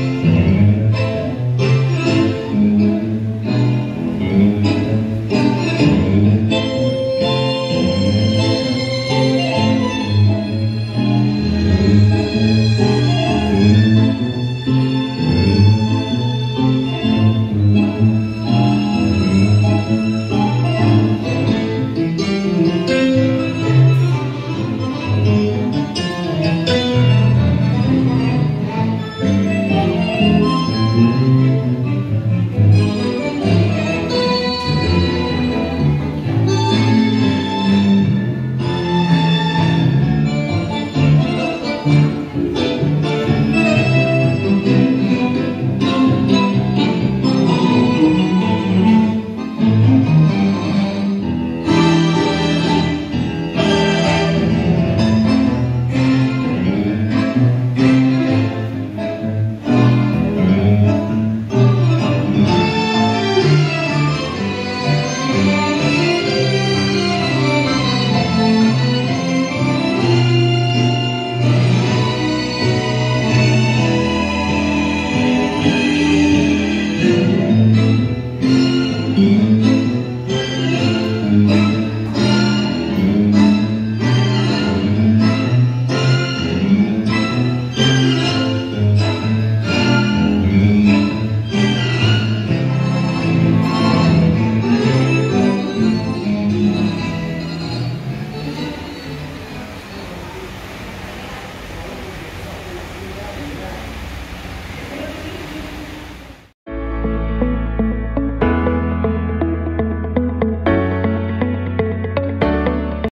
Amen.